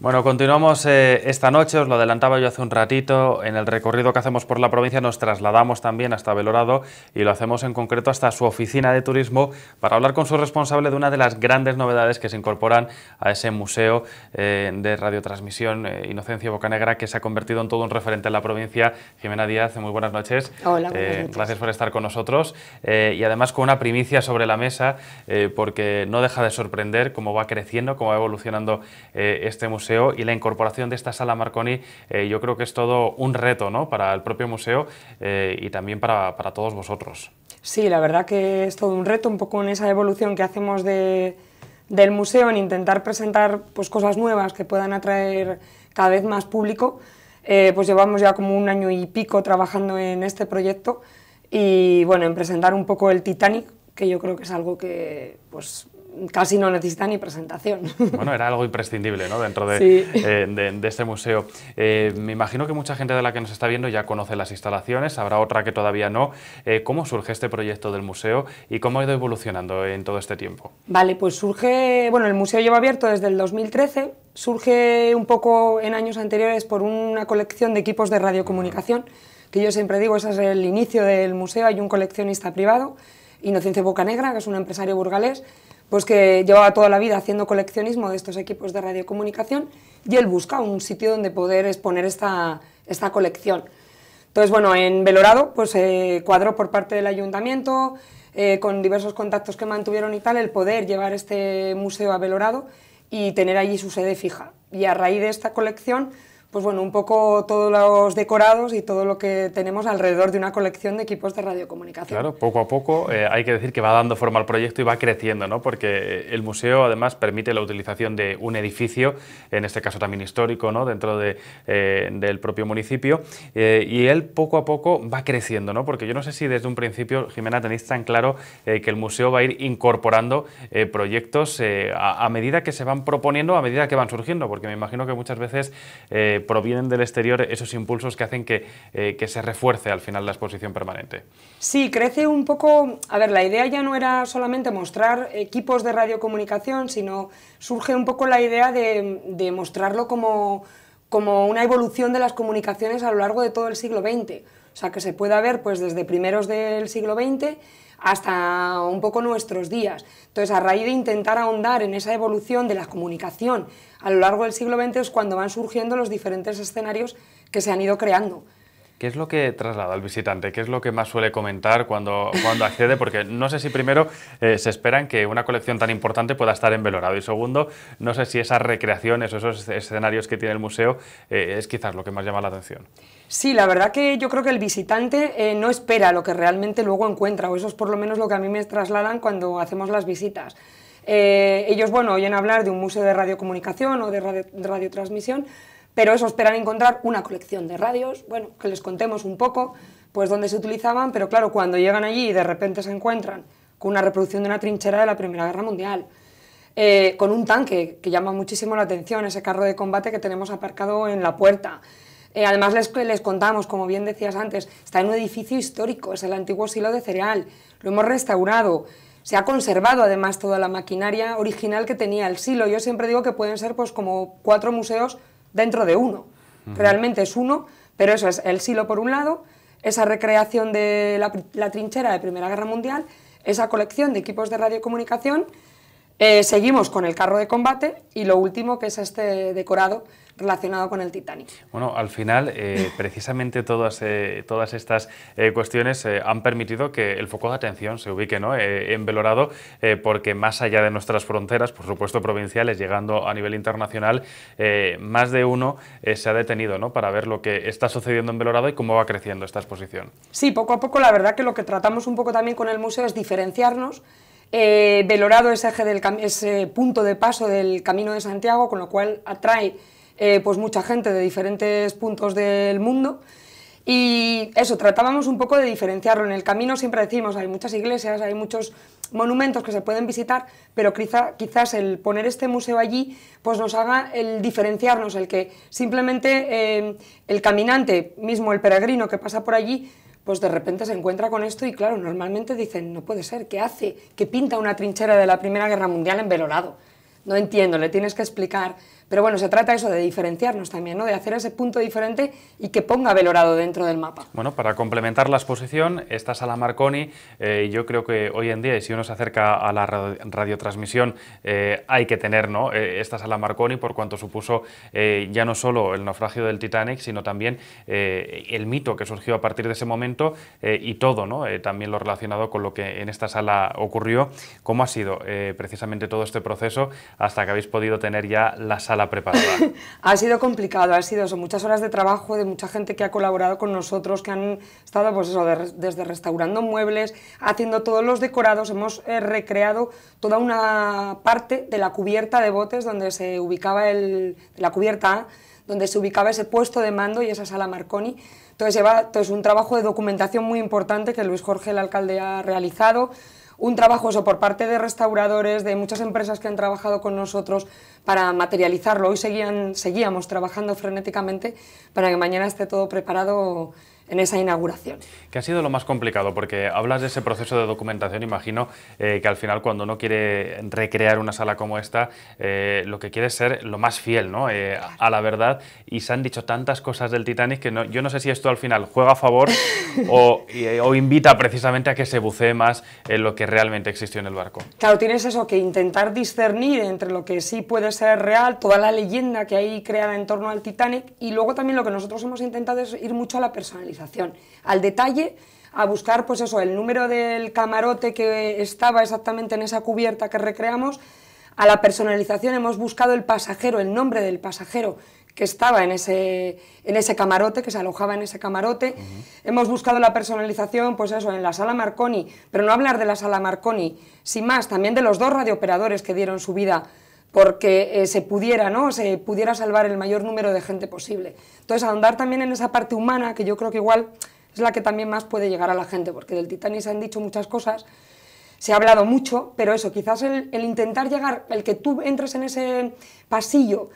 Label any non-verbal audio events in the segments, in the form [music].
Bueno, continuamos eh, esta noche, os lo adelantaba yo hace un ratito, en el recorrido que hacemos por la provincia nos trasladamos también hasta Belorado y lo hacemos en concreto hasta su oficina de turismo para hablar con su responsable de una de las grandes novedades que se incorporan a ese museo eh, de radiotransmisión eh, Inocencia Bocanegra que se ha convertido en todo un referente en la provincia. Jimena Díaz, muy buenas noches. Hola, buenas noches. Gracias por estar con nosotros y además con una primicia sobre la mesa porque no deja de sorprender cómo va creciendo, cómo va evolucionando este museo y la incorporación de esta sala Marconi eh, yo creo que es todo un reto ¿no? para el propio museo eh, y también para, para, todos vosotros. Sí, la verdad que es todo un reto, un poco en esa evolución que hacemos de, del museo, en intentar presentar pues, cosas nuevas que puedan atraer cada vez más público. Eh, pues llevamos ya como un año y pico trabajando en este proyecto y bueno, en presentar un poco el Titanic, que yo creo que es algo que pues, casi no necesita ni presentación. [laughs] Bueno, era algo imprescindible ¿no? dentro de, eh, de, este museo. Eh, me imagino que mucha gente de la que nos está viendo ya conoce las instalaciones, habrá otra que todavía no. Eh, ¿Cómo surge este proyecto del museo y cómo ha ido evolucionando en todo este tiempo? Vale, pues surge, bueno, el museo lleva abierto desde el 2013, surge un poco en años anteriores por una colección de equipos de radiocomunicación, que yo siempre digo, ese es el inicio del museo, hay un coleccionista privado, Inocencia Bocanegra, que es un empresario burgalés, pues que llevaba toda la vida haciendo coleccionismo de estos equipos de radiocomunicación y él busca un sitio donde poder exponer esta, esta colección. Entonces, bueno, en Belorado, pues eh, cuadró por parte del ayuntamiento, eh, con diversos contactos que mantuvieron y tal, el poder llevar este museo a Belorado y tener allí su sede fija. Y a raíz de esta colección, pues bueno, un poco todos los decorados y todo lo que tenemos alrededor de una colección de equipos de radiocomunicación. Claro, poco a poco eh, hay que decir que va dando forma al proyecto y va creciendo, ¿no? porque el museo además permite la utilización de un edificio, en este caso también histórico, ¿no? dentro de, eh, del propio municipio, eh, y él poco a poco va creciendo, ¿no? porque yo no sé si desde un principio, Jimena, tenéis tan claro que el museo va a ir incorporando proyectos a, medida que se van proponiendo, a medida que van surgiendo, porque me imagino que muchas veces provienen del exterior esos impulsos que hacen que, eh, que, se refuerce al final la exposición permanente. Sí, crece un poco... A ver, la idea ya no era solamente mostrar equipos de radiocomunicación, sino surge un poco la idea de, de mostrarlo como, como una evolución de las comunicaciones a lo largo de todo el siglo XX. O sea, que se pueda ver pues, desde primeros del siglo XX hasta un poco nuestros días. Entonces, a raíz de intentar ahondar en esa evolución de la comunicación a lo largo del siglo XX es cuando van surgiendo los diferentes escenarios que se han ido creando. ¿Qué es lo que traslada al visitante? ¿Qué es lo que más suele comentar cuando, cuando accede? Porque no sé si primero eh, se esperan que una colección tan importante pueda estar en Belorado y segundo, no sé si esas recreaciones o esos escenarios que tiene el museo eh, es quizás lo que más llama la atención. Sí, la verdad que yo creo que el visitante eh, no espera lo que realmente luego encuentra, o eso es por lo menos lo que a mí me trasladan cuando hacemos las visitas. ellos, bueno, oyen hablar de un museo de radiocomunicación o de radiotransmisión, pero eso esperan encontrar una colección de radios, bueno, que les contemos un poco, pues dónde se utilizaban, pero claro, cuando llegan allí y de repente se encuentran con una reproducción de una trinchera de la Primera Guerra Mundial, eh, con un tanque que llama muchísimo la atención, ese carro de combate que tenemos aparcado en la puerta. Eh, además les, les contamos, como bien decías antes, está en un edificio histórico, es el antiguo silo de cereal, lo hemos restaurado, se ha conservado además toda la maquinaria original que tenía el silo. Yo siempre digo que pueden ser pues como cuatro museos dentro de uno. Realmente es uno, pero eso es el silo por un lado, esa recreación de la, la trinchera de Primera Guerra Mundial, esa colección de equipos de radiocomunicación, eh, seguimos con el carro de combate y lo último que es este decorado relacionado con el Titanic. Bueno, al final, eh, [laughs] precisamente todas, eh, todas estas cuestiones han permitido que el foco de atención se ubique ¿no? en Belorado, porque más allá de nuestras fronteras, por supuesto provinciales, llegando a nivel internacional, más de uno se ha detenido ¿no? para ver lo que está sucediendo en Belorado y cómo va creciendo esta exposición. Sí, poco a poco, la verdad que lo que tratamos un poco también con el museo es diferenciarnos eh, Belorado es eje del, ese punto de paso del Camino de Santiago, con lo cual atrae eh, pues mucha gente de diferentes puntos del mundo. Y eso, tratábamos un poco de diferenciarlo. En el camino siempre decimos, hay muchas iglesias, hay muchos monumentos que se pueden visitar, pero quizá, quizás el poner este museo allí pues nos haga el diferenciarnos, el que simplemente eh, el caminante, mismo el peregrino que pasa por allí, pues de repente se encuentra con esto y claro, normalmente dicen, no puede ser, ¿qué hace? ¿Qué pinta una trinchera de la Primera Guerra Mundial en Belorado? No entiendo, le tienes que explicar Pero bueno, se trata eso de diferenciarnos también, ¿no? de hacer ese punto diferente y que ponga Belorado dentro del mapa. Bueno, para complementar la exposición, esta sala Marconi, eh, yo creo que hoy en día, y si uno se acerca a la radiotransmisión, eh, hay que tener ¿no? Eh, esta sala Marconi por cuanto supuso ya no solo el naufragio del Titanic, sino también el mito que surgió a partir de ese momento y todo, ¿no? también lo relacionado con lo que en esta sala ocurrió. ¿Cómo ha sido precisamente todo este proceso hasta que habéis podido tener ya la sala la preparada? [laughs] ha sido complicado, ha sido muchas horas de trabajo de mucha gente que ha colaborado con nosotros, que han estado pues eso, desde restaurando muebles, haciendo todos los decorados, hemos eh, recreado toda una parte de la cubierta de botes donde se ubicaba el, la cubierta A, donde se ubicaba ese puesto de mando y esa sala Marconi. Entonces lleva entonces, un trabajo de documentación muy importante que Luis Jorge, el alcalde, ha realizado, un trabajo eso por parte de restauradores, de muchas empresas que han trabajado con nosotros para materializarlo. Hoy seguían, seguíamos trabajando frenéticamente para que mañana esté todo preparado en esa inauguración. ¿Qué ha sido lo más complicado? Porque hablas de ese proceso de documentación, imagino eh, que al final cuando uno quiere recrear una sala como esta, eh, lo que quiere es ser lo más fiel ¿no? Eh, a la verdad y se han dicho tantas cosas del Titanic que no, yo no sé si esto al final juega a favor [laughs] o, o, invita precisamente a que se bucee más en lo que realmente existió en el barco. Claro, tienes eso, que intentar discernir entre lo que sí puede ser real, toda la leyenda que hay creada en torno al Titanic y luego también lo que nosotros hemos intentado es ir mucho a la personalización al detalle, a buscar pues eso, el número del camarote que estaba exactamente en esa cubierta que recreamos, a la personalización hemos buscado el pasajero, el nombre del pasajero que estaba en ese, en ese camarote, que se alojaba en ese camarote. Hemos buscado la personalización, pues eso, en la sala Marconi, pero no hablar de la sala Marconi, sin más, también de los dos radiooperadores que dieron su vida porque eh, se pudiera, ¿no? se pudiera salvar el mayor número de gente posible. Entonces, ahondar también en esa parte humana, que yo creo que igual es la que también más puede llegar a la gente, porque del Titanic se han dicho muchas cosas, se ha hablado mucho, pero eso, quizás el, intentar llegar, el que tú entres en ese pasillo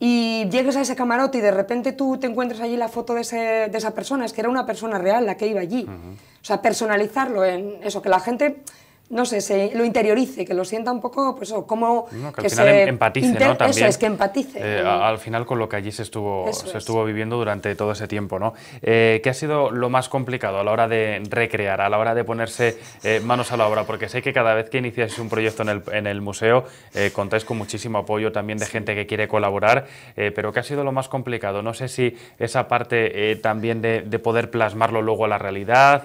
y llegues a ese camarote y de repente tú te encuentres allí la foto de, de esa persona, es que era una persona real la que iba allí. O sea, personalizarlo en eso, que la gente no sé, se lo interiorice, que lo sienta un poco, pues como que, al final em- empatice, ¿no? También, eso es, que empatice. Eh, al final con lo que allí se estuvo, se estuvo viviendo durante todo ese tiempo, ¿no? Eh, ¿Qué ha sido lo más complicado a la hora de recrear, a la hora de ponerse eh, manos a la obra? Porque sé que cada vez que iniciáis un proyecto en el, en el museo contáis con muchísimo apoyo también de gente que quiere colaborar, pero ¿qué ha sido lo más complicado? No sé si esa parte también de, de, poder plasmarlo luego a la realidad,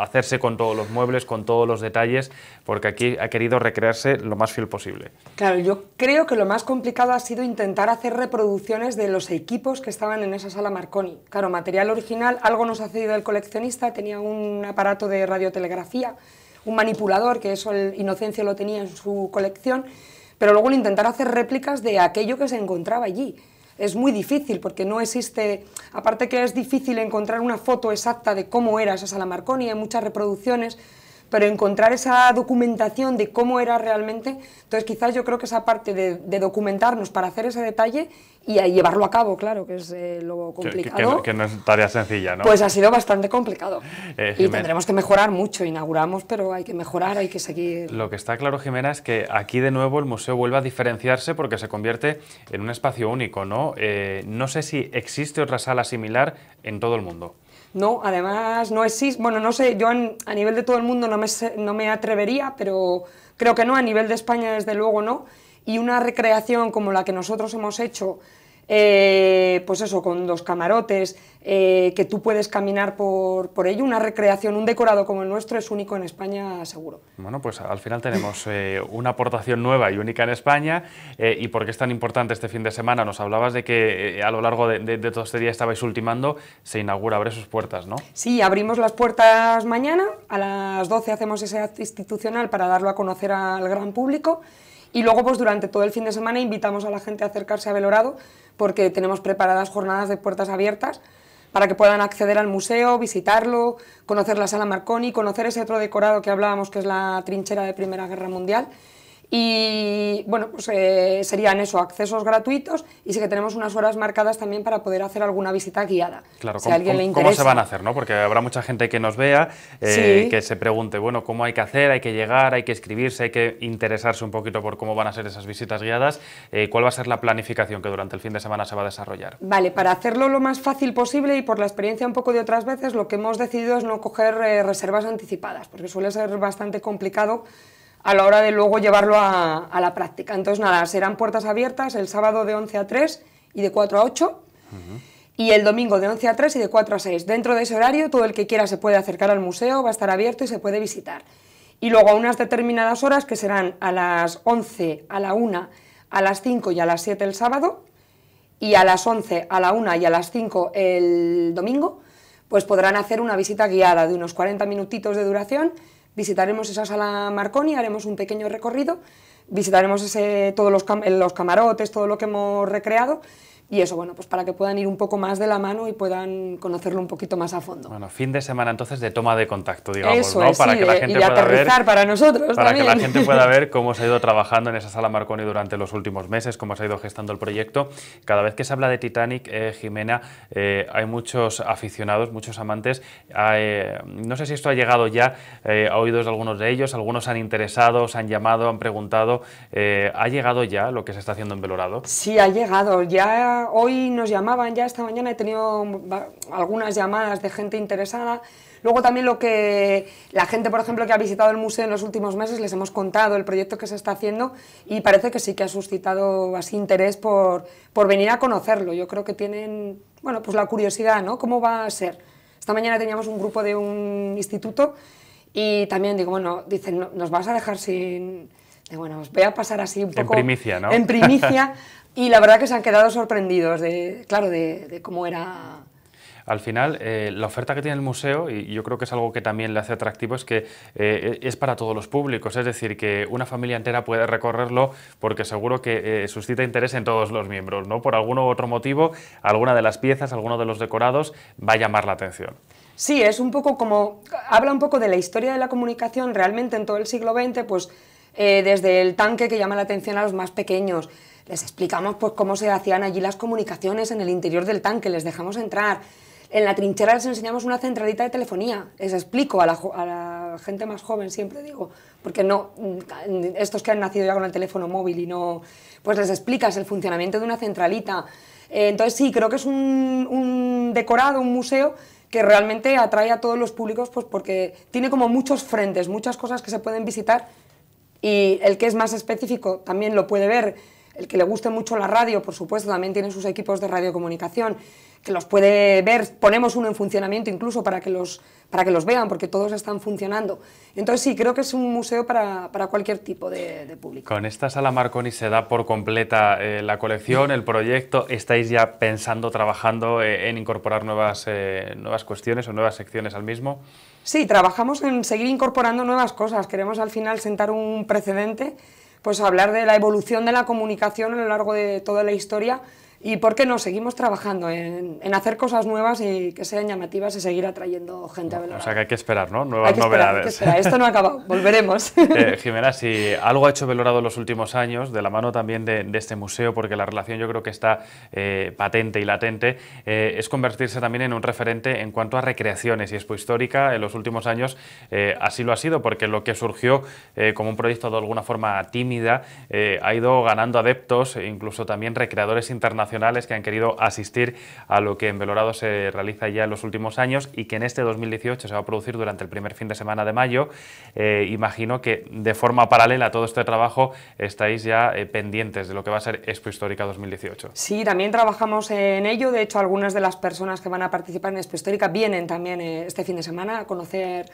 hacerse con todos los muebles, con todos los detalles, porque aquí ha querido recrearse lo más fiel posible. Claro, yo creo que lo más complicado ha sido intentar hacer reproducciones de los equipos que estaban en esa sala Marconi. Claro, material original, algo nos ha cedido el coleccionista, tenía un aparato de radiotelegrafía, un manipulador, que eso el Inocencio lo tenía en su colección, pero luego intentar hacer réplicas de aquello que se encontraba allí es muy difícil porque no existe, aparte que es difícil encontrar una foto exacta de cómo era esa sala Marconi, hay muchas reproducciones, pero encontrar esa documentación de cómo era realmente, entonces quizás yo creo que esa parte de, documentarnos para hacer ese detalle y llevarlo a cabo, claro, que es eh, lo complicado. Que, no es tarea sencilla, ¿no? Pues ha sido bastante complicado. Eh, y tendremos que mejorar mucho, inauguramos, pero hay que mejorar, hay que seguir. Lo que está claro, Jimena, es que aquí de nuevo el museo vuelve a diferenciarse porque se convierte en un espacio único, ¿no? Eh, no sé si existe otra sala similar en todo el mundo. No, además no existe, bueno, no sé, yo a nivel de todo el mundo no me, no me atrevería, pero creo que no, a nivel de España desde luego no, y una recreación como la que nosotros hemos hecho eh, pues eso, con dos camarotes, eh, que tú puedes caminar por, por, ello, una recreación, un decorado como el nuestro es único en España seguro. Bueno, pues al final tenemos eh, una aportación nueva y única en España, y por qué es tan importante este fin de semana, nos hablabas de que a lo largo de, de, todo este día estabais ultimando, se inaugura, abre sus puertas, ¿no? Sí, abrimos las puertas mañana, a las 12 hacemos ese acto institucional para darlo a conocer al gran público, y luego, pues durante todo el fin de semana invitamos a la gente a acercarse a Belorado, porque tenemos preparadas jornadas de puertas abiertas para que puedan acceder al museo, visitarlo, conocer la sala Marconi, conocer ese otro decorado que hablábamos, que es la trinchera de Primera Guerra Mundial. Y bueno, pues eh, serían eso, accesos gratuitos y sí que tenemos unas horas marcadas también para poder hacer alguna visita guiada. Claro, si ¿cómo, alguien le interesa. ¿cómo se van a hacer? ¿no? Porque habrá mucha gente que nos vea, eh, que se pregunte, bueno, ¿cómo hay que hacer? ¿Hay que llegar? ¿Hay que escribirse? ¿Hay que interesarse un poquito por cómo van a ser esas visitas guiadas? Eh, ¿Cuál va a ser la planificación que durante el fin de semana se va a desarrollar? Vale, para hacerlo lo más fácil posible y por la experiencia un poco de otras veces, lo que hemos decidido es no coger reservas anticipadas, porque suele ser bastante complicado a la hora de luego llevarlo a, la práctica. Entonces, nada, serán puertas abiertas el sábado de 11 a 3 y de 4 a 8. Y el domingo de 11 a 3 y de 4 a 6. Dentro de ese horario, todo el que quiera se puede acercar al museo, va a estar abierto y se puede visitar. Y luego a unas determinadas horas, que serán a las 11, a la 1, a las 5 y a las 7 el sábado, y a las 11, a la 1 y a las 5 el domingo, pues podrán hacer una visita guiada de unos 40 minutitos de duración visitaremos esa sala Marconi, haremos un pequeño recorrido, visitaremos ese, todos los, los camarotes, todo lo que hemos recreado y eso, bueno, pues para que puedan ir un poco más de la mano y puedan conocerlo un poquito más a fondo. Bueno, fin de semana entonces de toma de contacto, digamos, ¿no? para que la gente y pueda ver, para nosotros Para que la gente pueda [laughs] ver cómo se ha ido trabajando en esa sala Marconi durante los últimos meses, cómo se ha ido gestando el proyecto. Cada vez que se habla de Titanic, eh, Jimena, eh, hay muchos aficionados, muchos amantes. Eh, no sé si esto ha llegado ya a oídos de algunos de ellos, algunos han interesado, se han llamado, han preguntado. ¿Ha llegado ya lo que se está haciendo en Belorado? Sí, ha llegado. Ya hoy nos llamaban, ya esta mañana he tenido algunas llamadas de gente interesada. Luego también lo que la gente, por ejemplo, que ha visitado el museo en los últimos meses, les hemos contado el proyecto que se está haciendo y parece que sí que ha suscitado así interés por, por venir a conocerlo. Yo creo que tienen, bueno, pues la curiosidad, ¿no? ¿Cómo va a ser? Esta mañana teníamos un grupo de un instituto y también digo, bueno, dicen, nos vas a dejar sin... Bueno, os voy a pasar así un poco... En primicia, ¿no? En primicia, [laughs] Y la verdad que se han quedado sorprendidos, de, claro, de, cómo era al final, eh, la oferta que tiene el museo, y yo creo que es algo que también le hace atractivo, es que eh, es para todos los públicos, es decir, que una familia entera puede recorrerlo porque seguro que eh, suscita interés en todos los miembros, ¿no? Por algún u otro motivo, alguna de las piezas, alguno de los decorados va a llamar la atención. Sí, es un poco como, habla un poco de la historia de la comunicación realmente en todo el siglo XX, pues desde el tanque que llama la atención a los más pequeños, les explicamos pues, cómo se hacían allí las comunicaciones en el interior del tanque, les dejamos entrar. En la trinchera les enseñamos una centralita de telefonía. Les explico a la, gente más joven, siempre digo, porque no, estos que han nacido ya con el teléfono móvil y no, pues les explicas el funcionamiento de una centralita. Eh, entonces sí, creo que es un, un decorado, un museo que realmente atrae a todos los públicos pues porque tiene como muchos frentes, muchas cosas que se pueden visitar y el que es más específico también lo puede ver el que le guste mucho la radio, por supuesto, también tiene sus equipos de radiocomunicación, que los puede ver, ponemos uno en funcionamiento incluso para que los, para que los vean, porque todos están funcionando. Entonces sí, creo que es un museo para, cualquier tipo de, público. Con esta sala Marconi se da por completa eh, la colección, el proyecto, ¿estáis ya pensando, trabajando eh, en incorporar nuevas, eh, nuevas cuestiones o nuevas secciones al mismo? Sí, trabajamos en seguir incorporando nuevas cosas, queremos al final sentar un precedente pues hablar de la evolución de la comunicación a lo largo de toda la historia y por qué no, seguimos trabajando en, hacer cosas nuevas y que sean llamativas y seguir atrayendo gente a verlo. O sea que hay que esperar, ¿no? Nuevas novedades. Esto no ha acabado, [laughs] volveremos. Eh, Jimena, si algo ha hecho Belorado en los últimos años, de la mano también de, este museo, porque la relación yo creo que está eh, patente y latente, eh, es convertirse también en un referente en cuanto a recreaciones y expo histórica. En los últimos años así lo ha sido, porque lo que surgió como un proyecto de alguna forma tímida ha ido ganando adeptos, e incluso también recreadores internacionales que han querido asistir a lo que en Belorado se realiza ya en los últimos años y que en este 2018 se va a producir durante el primer fin de semana de mayo. Eh, imagino que de forma paralela a todo este trabajo estáis ya eh, pendientes de lo que va a ser Expo Histórica 2018. Sí, también trabajamos en ello. De hecho, algunas de las personas que van a participar en Expo Histórica vienen también eh, este fin de semana a conocer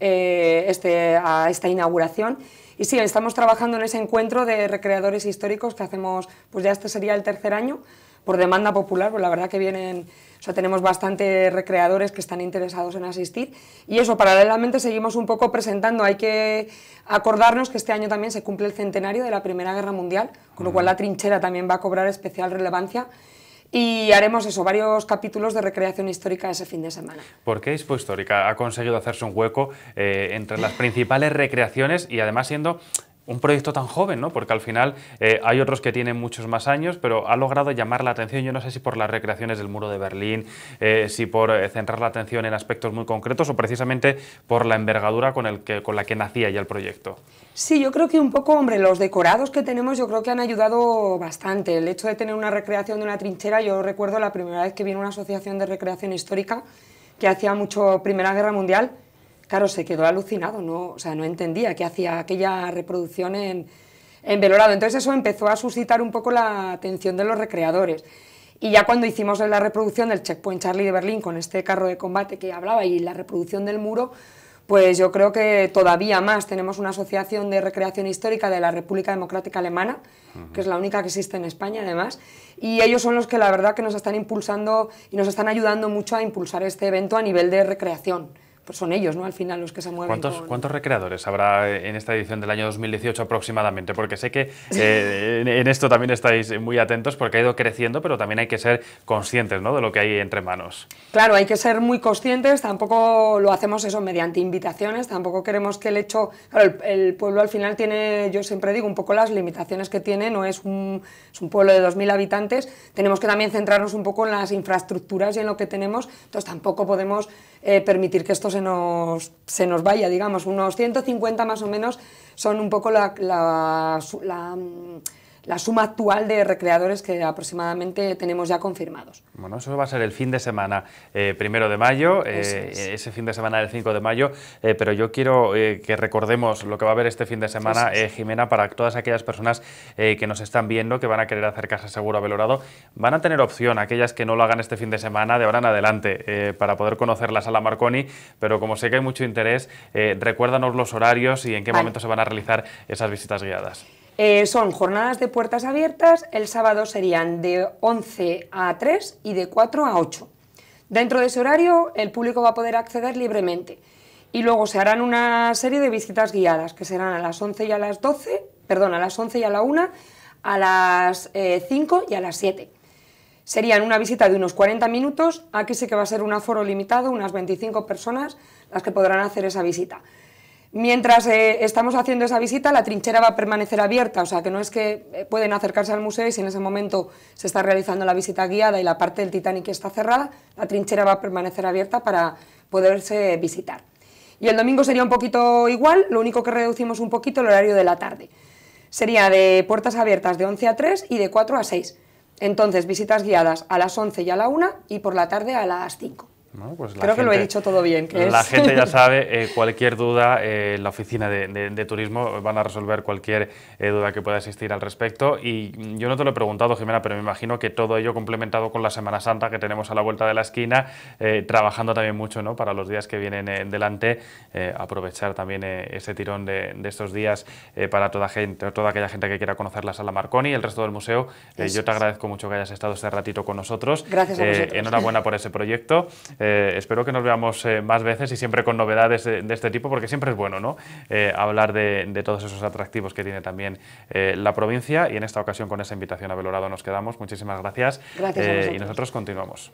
este, a esta inauguración. Y sí, estamos trabajando en ese encuentro de recreadores históricos que hacemos, pues ya este sería el tercer año, por demanda popular, pues la verdad que vienen, o sea, tenemos bastantes recreadores que están interesados en asistir. Y eso, paralelamente seguimos un poco presentando, hay que acordarnos que este año también se cumple el centenario de la Primera Guerra Mundial, con lo cual la trinchera también va a cobrar especial relevancia. Y haremos eso, varios capítulos de recreación histórica ese fin de semana. ¿Por qué Expo Histórica ha conseguido hacerse un hueco eh, entre las principales recreaciones y además siendo un proyecto tan joven, ¿no? Porque al final eh, hay otros que tienen muchos más años, pero ha logrado llamar la atención, yo no sé si por las recreaciones del muro de Berlín, eh, si por eh, centrar la atención en aspectos muy concretos o precisamente por la envergadura con, con la que nacía ya el proyecto. Sí, yo creo que un poco, hombre, los decorados que tenemos yo creo que han ayudado bastante. El hecho de tener una recreación de una trinchera, yo recuerdo la primera vez que vino una asociación de recreación histórica que hacía mucho Primera Guerra Mundial, claro, se quedó alucinado, no, o sea, no entendía qué hacía aquella reproducción en, en Belorado. Entonces eso empezó a suscitar un poco la atención de los recreadores. Y ya cuando hicimos la reproducción del Checkpoint Charlie de Berlín con este carro de combate que hablaba y la reproducción del muro, pues yo creo que todavía más tenemos una asociación de recreación histórica de la República Democrática Alemana, que es la única que existe en España además, y ellos son los que la verdad que nos están impulsando y nos están ayudando mucho a impulsar este evento a nivel de recreación pues son ellos, ¿no? Al final los que se mueven. ¿Cuántos, ¿cuántos recreadores habrá en esta edición del año 2018 aproximadamente? Porque sé que eh, [laughs] en, esto también estáis muy atentos porque ha ido creciendo, pero también hay que ser conscientes ¿no? de lo que hay entre manos. Claro, hay que ser muy conscientes, tampoco lo hacemos eso mediante invitaciones, tampoco queremos que el hecho... Claro, el, pueblo al final tiene, yo siempre digo, un poco las limitaciones que tiene, no es un, es un pueblo de 2.000 habitantes, tenemos que también centrarnos un poco en las infraestructuras y en lo que tenemos, entonces tampoco podemos eh, permitir que esto se nos, se nos vaya, digamos, unos 150 más o menos son un poco la, la, la la suma actual de recreadores que aproximadamente tenemos ya confirmados. Bueno, eso va a ser el fin de semana eh, primero de mayo, eh, ese fin de semana del 5 de mayo, eh, pero yo quiero que recordemos lo que va a haber este fin de semana, Jimena, para todas aquellas personas que nos están viendo, que van a querer acercarse seguro a Belorado, van a tener opción, aquellas que no lo hagan este fin de semana, de ahora en adelante, para poder conocer la sala Marconi, pero como sé que hay mucho interés, recuérdanos los horarios y en qué momento se van a realizar esas visitas guiadas. Eh, son jornadas de puertas abiertas, el sábado serían de 11 a 3 y de 4 a 8. Dentro de ese horario el público va a poder acceder libremente y luego se harán una serie de visitas guiadas que serán a las 11 y a las 12, perdón, a las 11 y a la 1, a las 5 eh, y a las 7. Serían una visita de unos 40 minutos, aquí sí que va a ser un aforo limitado, unas 25 personas las que podrán hacer esa visita. Mientras eh, estamos haciendo esa visita, la trinchera va a permanecer abierta, o sea que no es que eh, pueden acercarse al museo y si en ese momento se está realizando la visita guiada y la parte del Titanic está cerrada, la trinchera va a permanecer abierta para poderse visitar. Y el domingo sería un poquito igual, lo único que reducimos un poquito el horario de la tarde. Sería de puertas abiertas de 11 a 3 y de 4 a 6. Entonces, visitas guiadas a las 11 y a la 1 y por la tarde a las 5. Pues Creo que lo he dicho todo bien. la gente ya [laughs] sabe, eh, cualquier duda, eh, la oficina de, turismo van a resolver cualquier eh, duda que pueda existir al respecto. Y yo no te lo he preguntado, Jimena, pero me imagino que todo ello complementado con la Semana Santa que tenemos a la vuelta de la esquina, trabajando también mucho ¿no? para los días que vienen delante, aprovechar también ese tirón de, estos días para toda, gente, toda aquella gente que quiera conocer la sala Marconi y el resto del museo. yo te agradezco mucho que hayas estado este ratito con nosotros. Gracias a vosotros. enhorabuena por ese proyecto. [laughs] Eh, espero que nos veamos eh, más veces y siempre con novedades de, este tipo, porque siempre es bueno ¿no? Eh, hablar de, todos esos atractivos que tiene también la provincia y en esta ocasión con esa invitación a Belorado nos quedamos. Muchísimas gracias, gracias y nosotros continuamos.